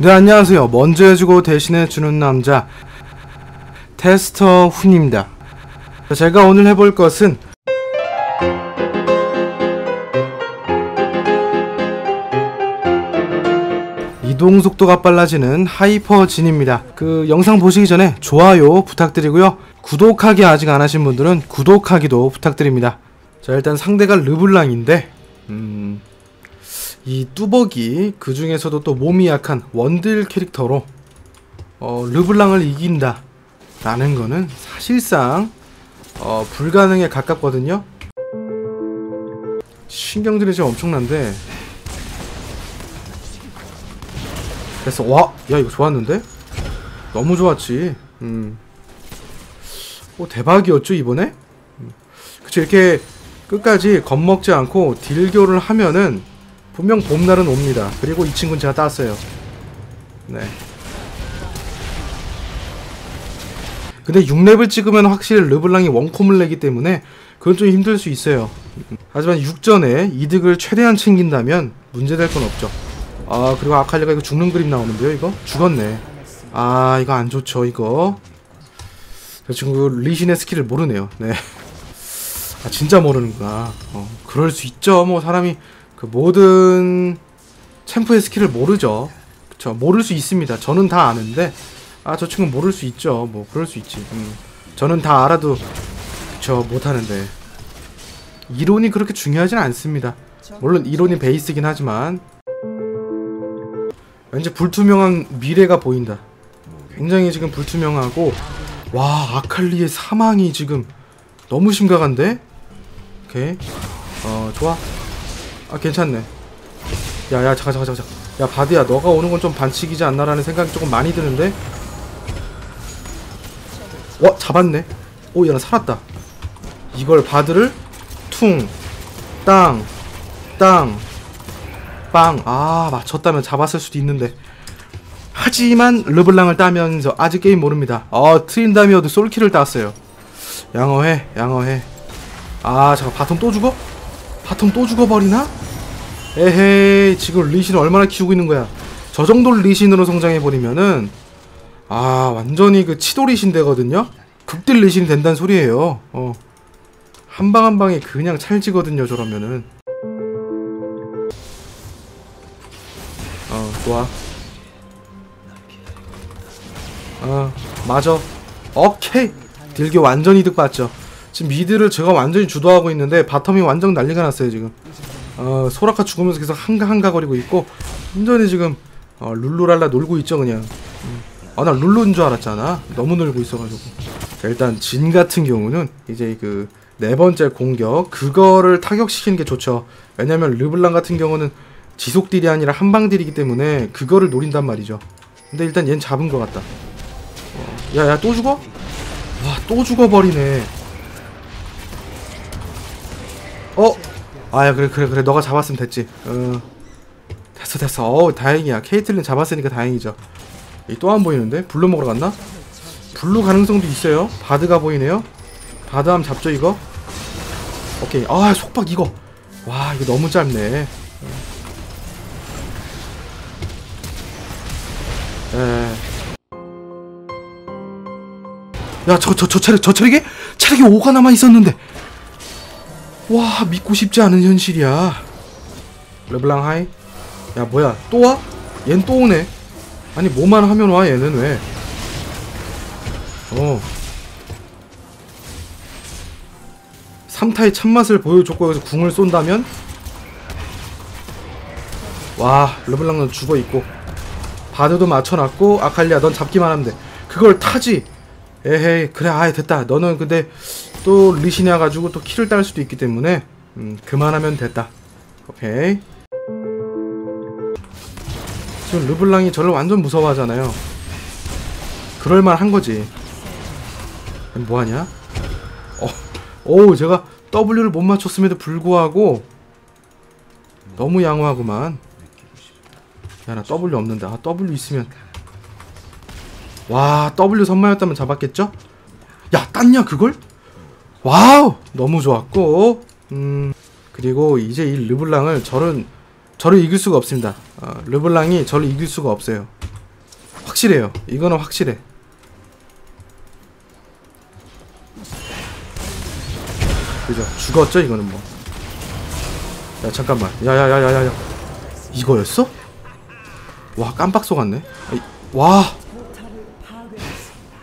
네 안녕하세요. 먼저 해주고 대신해 주는 남자 테스터 훈입니다. 제가 오늘 해볼 것은 이동 속도가 빨라지는 하이퍼진입니다. 그 영상 보시기 전에 좋아요 부탁드리고요. 구독하기 아직 안 하신 분들은 구독하기도 부탁드립니다. 자 일단 상대가 르블랑인데 음... 이 뚜벅이 그 중에서도 또 몸이 약한 원딜 캐릭터로 어, 르블랑을 이긴다 라는 거는 사실상 어, 불가능에 가깝거든요 신경들이 좀 엄청난데 그래서 와! 야 이거 좋았는데? 너무 좋았지 음. 오 대박이었죠 이번에? 음. 그쵸 이렇게 끝까지 겁먹지 않고 딜교를 하면은 분명 봄날은 옵니다. 그리고 이 친구는 제가 땄어요. 네. 근데 6렙을 찍으면 확실히 르블랑이 원콤을 내기 때문에 그건 좀 힘들 수 있어요. 하지만 6전에 이득을 최대한 챙긴다면 문제될 건 없죠. 아 그리고 아칼리가 이거 죽는 그림 나오는데요 이거? 죽었네. 아 이거 안 좋죠 이거. 저 친구 리신의 스킬을 모르네요. 네. 아 진짜 모르는구나. 어, 그럴 수 있죠. 뭐 사람이 그 모든 챔프의 스킬을 모르죠. 그쵸? 모를 수 있습니다. 저는 다 아는데 아 저 친구 모를 수 있죠. 뭐 그럴 수 있지. 음. 저는 다 알아도 그쵸 못하는데. 이론이 그렇게 중요하진 않습니다. 물론 이론이 베이스긴 하지만. 왠지 불투명한 미래가 보인다. 굉장히 지금 불투명하고 와 아칼리의 사망이 지금 너무 심각한데? 오케이. 어 좋아 아 괜찮네 야야 잠깐 잠깐 잠깐 야 바드야 너가 오는 건 좀 반칙이지 않나라는 생각이 조금 많이 드는데 와 잡았네 오야 나 살았다 이걸 바드를 퉁 땅 땅 빵. 아, 맞췄다면 잡았을 수도 있는데. 하지만 르블랑을 따면서 아직 게임 모릅니다. 어, 트린다미어도 솔킬을 땄어요. 양호해, 양호해. 아, 잠깐 bottom 또 죽어? bottom 또 죽어버리나? 에헤이, 지금 리신을 얼마나 키우고 있는 거야. 저 정도 리신으로 성장해버리면은, 아, 완전히 그 치도 리신 되거든요? 극딜 리신이 된다는 소리예요. 어. 한 방 한 방에 그냥 찰지거든요, 저러면은. 어 좋아 어 맞아 오케이 딜교 완전 이득 봤죠 지금 mid를 제가 완전히 주도하고 있는데 bottom이 완전 난리가 났어요 지금 어 소라카 죽으면서 계속 한가한가거리고 있고 완전히 지금 어, 룰루랄라 놀고 있죠 그냥 음. 아나 룰루인 줄 알았잖아 너무 놀고 있어가지고 자, 일단 진 같은 경우는 이제 그 네 번째 공격 그거를 타격시키는 게 좋죠 왜냐면 르블랑 같은 경우는 지속 딜이 아니라 한방 딜이기 때문에 그거를 노린단 말이죠. 근데 일단 얜 잡은 것 같다. 어, 야야 또 죽어? 와 또 죽어버리네. 어? 아야 그래 그래 그래 너가 잡았으면 됐지. 어 됐어 됐어. 어 다행이야. 케이틀린 잡았으니까 다행이죠. 또 안 보이는데? 블루 먹으러 갔나? 블루 가능성도 있어요. 바드가 보이네요. 바드 함 잡죠 이거? 오케이. 아 속박 이거. 와 이거 너무 짧네. 예. 야, 저, 저, 저 체력, 저 체력에? 체력이 5가 남아 있었는데. 와, 믿고 싶지 않은 현실이야. 르블랑 hi. 야, 뭐야, 또 와? 얜 또 오네. 아니, 뭐만 하면 와, 얘는 왜? 어. 3타의 참맛을 보여줬고, 여기서 궁을 쏜다면? 와, 르블랑은 죽어있고. 바드도 맞춰놨고 아칼리아 넌 잡기만 하면 돼 그걸 타지 에헤이 그래 아예 됐다 너는 근데 또 리신이야 가지고 또 키를 딸 수도 있기 때문에 음, 그만하면 됐다. 오케이. 지금 르블랑이 저를 완전 무서워하잖아요. 그럴만 한 거지. 뭐하냐? 어, 오 제가 W를 못 맞췄음에도 불구하고 너무 양호하구만. 야나 W 없는데. 아 W 있으면. 와 W 선마였다면 잡았겠죠? 야 땄냐 그걸? wow 너무 좋았고 음 그리고 이제 이 르블랑을 저는 저를 이길 수가 없습니다 어, 르블랑이 저를 이길 수가 없어요 확실해요. 이거는 확실해. 그죠? 죽었죠 이거는 뭐. 야 잠깐만. 야야야야야야. 이거였어? 와 깜빡 속았네. 와.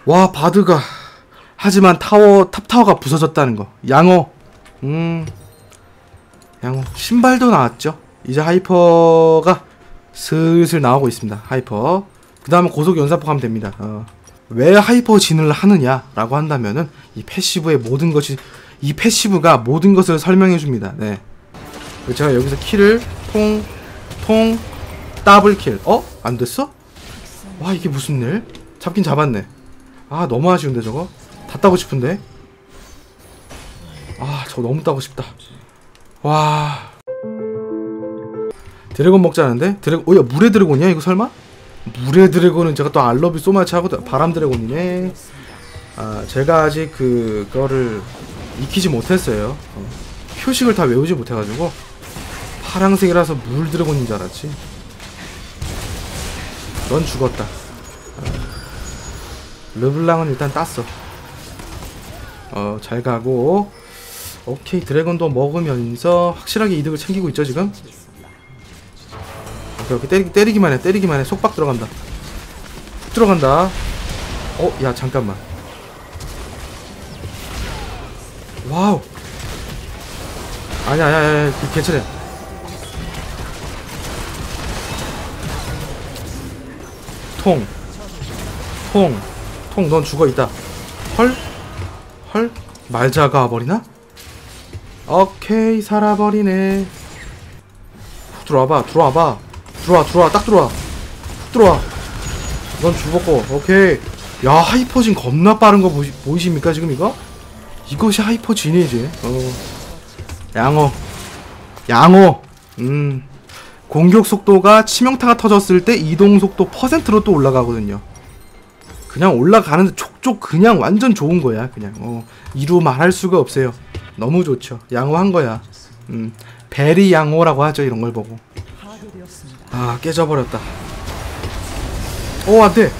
와 바드가. 하지만 타워 탑 타워가 부서졌다는 거. 양호. 음. 양호. 신발도 나왔죠. 이제 hyper가 슬슬 나오고 있습니다. hyper. 그 다음에 고속 연사포 하면 됩니다. 어. 왜 hyper 진을 하느냐 라고 한다면은 이 passive의 모든 것이 이 passive가 모든 것을 설명해 줍니다. 네. 제가 여기서 킬을 통, 통, double kill. 어? 안 됐어? 와, 이게 무슨 일? 잡긴 잡았네. 아, 너무 아쉬운데, 저거? 다 따고 싶은데? 아, 저거 너무 따고 싶다. 와. 드래곤 먹자는데? 드래곤, 어, 야, 물의 드래곤이야, 이거 설마? 물의 드래곤은 제가 또 I love you so much 하거든. 바람 드래곤이네. 아, 제가 아직 그, 그거를 익히지 못했어요. 어. 표식을 다 외우지 못해가지고. 파랑색이라서 물 드래곤인 줄 알았지. 넌 죽었다. 어. 르블랑은 일단 땄어. 어, 잘 가고. 오케이, 드래곤도 먹으면서 확실하게 이득을 챙기고 있죠, 지금? 이렇게 때리, 때리기만 해, 때리기만 해. 속박 들어간다. 훅 들어간다. 어, 야, 잠깐만. 와우. 아니야, 아니야, 아니야, 그, 괜찮아. 통. 통. 통, 넌 죽어 있다. 헐? 헐? 말자가 버리나? 오케이, 살아버리네. 들어와봐, 들어와봐. 들어와, 들어와, 딱 들어와. 훅 들어와. 넌 죽었고, 오케이. 야, 하이퍼진 겁나 빠른 거 보이, 보이십니까, 지금 이거? 이것이 하이퍼진이지. 어. 양호. 양호. 음. 공격 속도가 치명타가 터졌을 때 이동 속도 퍼센트로 또 올라가거든요. 그냥 올라가는데 촉촉 그냥 완전 좋은 거야. 그냥 어. 이루 말할 수가 없어요. 너무 좋죠. 양호한 거야. 음. 베리 양호라고 하죠. 이런 걸 보고. 아 깨져버렸다. 어 안돼.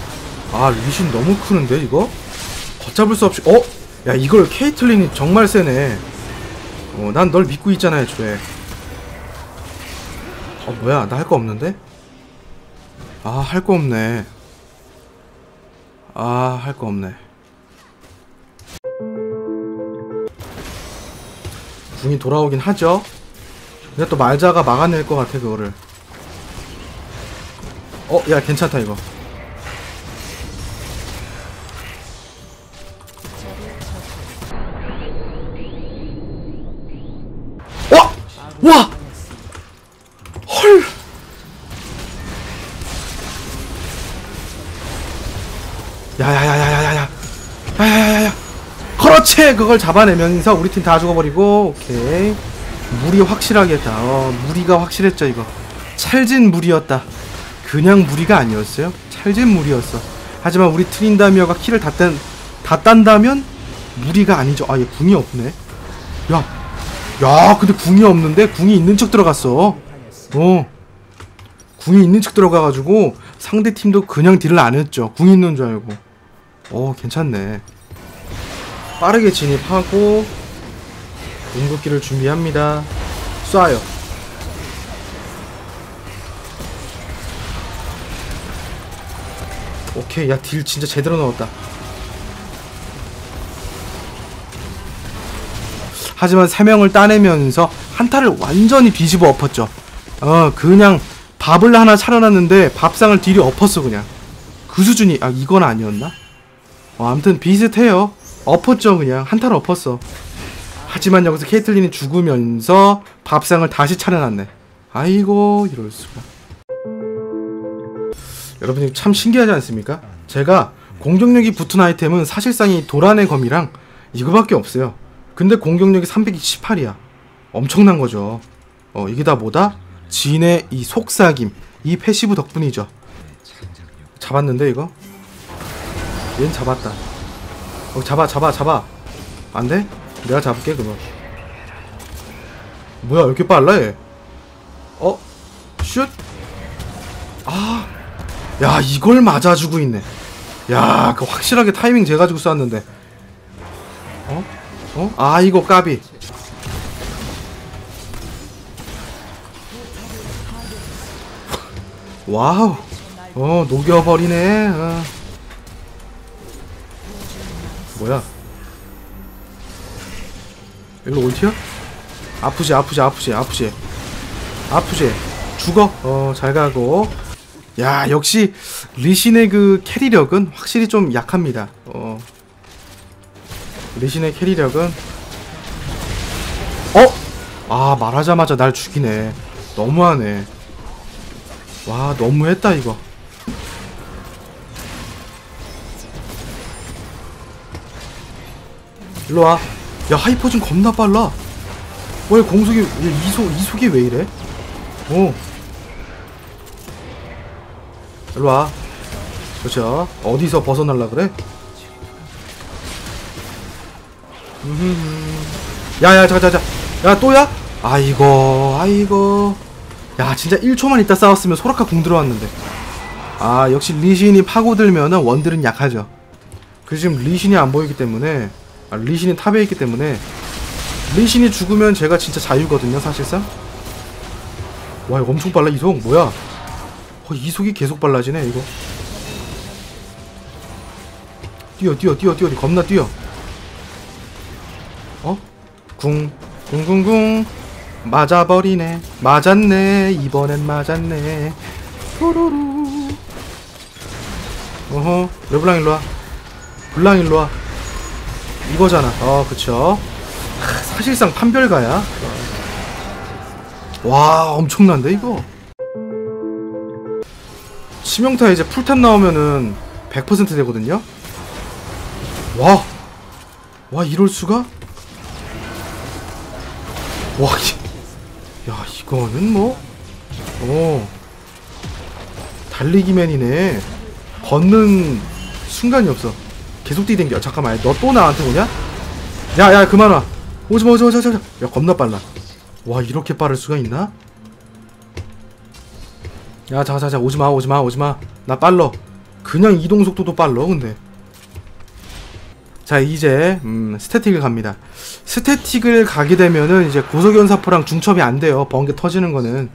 아 리신 너무 크는데 이거? 걷잡을 수 없이. 어? 야 이걸 케이틀린이 정말 세네. 어, 난 널 믿고 있잖아 애초에. 어 뭐야 나 할 거 없는데? 아 할 거 없네. 아 할 거 없네. 궁이 돌아오긴 하죠. 근데 또 말자가 막아낼 것 같아 그거를. 어, 야, 괜찮다, 이거. 그걸 잡아내면서 우리 팀 다 죽어버리고, 오케이. 물이 확실하게 했다. 어, 무리가 확실했죠, 이거. 찰진 물이었다. 그냥 무리가 아니었어요. 찰진 무리였어. 하지만 우리 트린다미어가 키를 다, 딴, 다 딴다면 무리가 아니죠. 아, 얘 궁이 없네. 야, 야, 근데 궁이 없는데 궁이 있는 척 들어갔어. 어, 궁이 있는 척 들어가가지고 상대 팀도 그냥 딜을 안 했죠. 궁 있는 줄 알고. 어, 괜찮네. 빠르게 진입하고 궁극기를 준비합니다. 쏴요. 오케이 야 딜 진짜 제대로 넣었다 하지만 3명을 따내면서 한타를 완전히 뒤집어 엎었죠 어 그냥 밥을 하나 차려놨는데 밥상을 딜이 엎었어 그냥 그 수준이 아 이건 아니었나? 어 아무튼 비슷해요 엎었죠 그냥 한타를 엎었어 하지만 여기서 케이틀린이 죽으면서 밥상을 다시 차려놨네 아이고 이럴 수가 여러분이 참 신기하지 않습니까? 제가 공격력이 붙은 아이템은 사실상 이 도란의 검이랑 이거밖에 없어요. 근데 공격력이 328이야. 엄청난 거죠. 어, 이게 다 뭐다? 진의 이 속삭임, 이 passive 덕분이죠. 잡았는데 이거? 얘는 잡았다. 어, 잡아, 잡아, 잡아. 안 돼? 내가 잡을게 그거. 뭐야, 왜 이렇게 빨라 얘? 어? 슛? 아, 야 이걸 맞아주고 있네 야 그 확실하게 타이밍 재가지고 쐈는데 어? 어? 아 이거 까비 wow 어 녹여버리네 어. 뭐야? 일로 올 테야? 아프지 아프지 아프지 아프지. 아프지. 죽어? 어 잘 가고. 야 역시 리신의 그 carry력은 확실히 좀 약합니다. 어. 리신의 carry력은. 어? 아 말하자마자 날 죽이네. 너무하네. 와 너무했다 이거 일로와. 야 하이퍼진 겁나 빨라. 왜 공속이 왜 이속 이속이 왜 이래? 오 일로와. 그렇죠. 어디서 벗어날라 그래. 야야 잠깐 야 또야? 아이고 아이고. 야 진짜 1초만 있다 싸웠으면 소라카 궁 들어왔는데. 아 역시 리신이 파고들면은 원딜은 약하죠. 그 지금 리신이 안 보이기 때문에 아, 리신이 탑에 있기 때문에 리신이 죽으면 제가 진짜 자유거든요 사실상. 와 이거 엄청 빨라. 이속 뭐야? 어, 이속이 계속 빨라지네 이거. 뛰어 뛰어 뛰어 뛰어. 겁나 뛰어. 어? 궁 궁궁궁. 맞아버리네. 맞았네. 이번엔 맞았네. 뽀로로 어허 르블랑 일로와? 블랑 일로와 이거잖아. 어 그쵸? 하, 사실상 판별가야. 와 엄청난데 이거? 치명타 이제 풀탑 나오면은 100% 되거든요? 와, 와 이럴 수가? 와, 이- 야 이거는 뭐, 어, 달리기맨이네. 걷는 순간이 없어. 계속 뛰댕겨. 잠깐만, 너 또 나한테 오냐? 야, 야, 그만 와. 오지마, 오지마, 오지마, 오지마. 야, 겁나 빨라. 와, 이렇게 빠를 수가 있나? 야, 자, 자, 자, 오지마, 오지마, 오지마. 나 빨러. 그냥 이동 속도도 빨러, 근데. 자 이제 음, Statikk을 갑니다. Statikk을 가게 되면은 이제 고속연사포랑 중첩이 안 돼요. 번개 터지는 거는.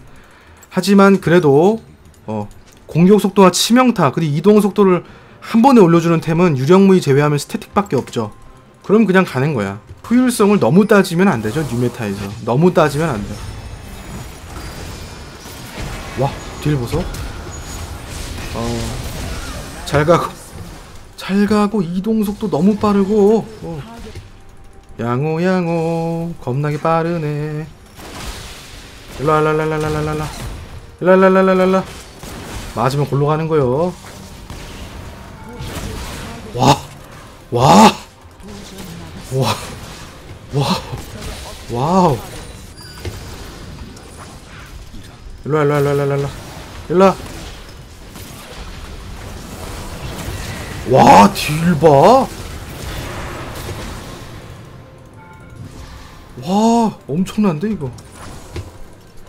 하지만 그래도 어, 공격 속도와 치명타 그리고 이동 속도를 한 번에 올려주는 템은 유령무희 제외하면 Statikk밖에 없죠. 그럼 그냥 가는 거야. 효율성을 너무 따지면 안 되죠 new meta에서 너무 따지면 안 돼. 와, 딜 보소. 어, 잘 가고. 잘 가고 이동 속도 너무 빠르고 어. 양호 양호 겁나게 빠르네 일라라라라라라라 일라라라라라 맞으면 골로 가는 거요 와 와 와 와 wow 일로와 일로와 일로와 일로와 일로와 와, 딜 봐. 와, 엄청난데, 이거.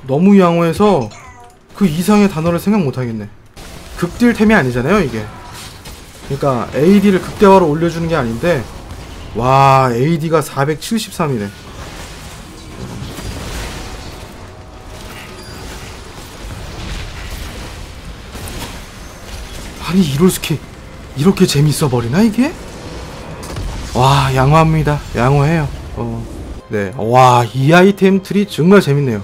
너무 양호해서 그 이상의 단어를 생각 못 하겠네. 극딜 템이 아니잖아요, 이게. 그러니까 AD를 극대화로 올려주는 게 아닌데, 와, AD가 473이래. 아니, 이럴 스키. 이렇게 재밌어 버리나 이게? 와 양호합니다 양호해요 어. 네. 와 이 아이템 트리 정말 재밌네요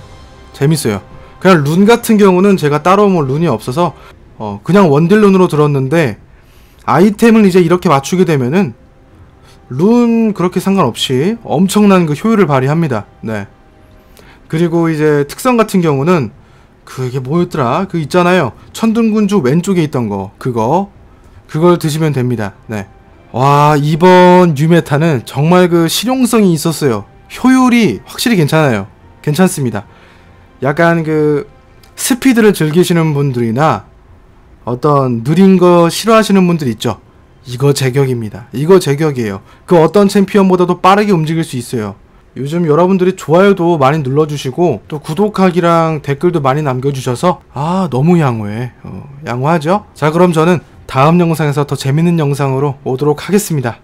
재밌어요 그냥 룬 같은 경우는 제가 따로 뭐 rune이 없어서 어 그냥 원딜 rune으로 들었는데 아이템을 이제 이렇게 맞추게 되면은 룬 그렇게 상관없이 엄청난 그 효율을 발휘합니다 네 그리고 이제 특성 같은 경우는 그게 뭐였더라 그 있잖아요 천둥군주 왼쪽에 있던 거 그거 그걸 드시면 됩니다. 네. 와, 이번 뉴메타는 정말 그 실용성이 있었어요. 효율이 확실히 괜찮아요. 괜찮습니다. 약간 그 스피드를 즐기시는 분들이나 어떤 느린 거 싫어하시는 분들 있죠. 이거 제격입니다. 이거 제격이에요. 그 어떤 챔피언보다도 빠르게 움직일 수 있어요. 요즘 여러분들이 좋아요도 많이 눌러주시고 또 구독하기랑 댓글도 많이 남겨주셔서 아 너무 양호해 어, 양호하죠? 자 그럼 저는 다음 영상에서 더 재밌는 영상으로 오도록 하겠습니다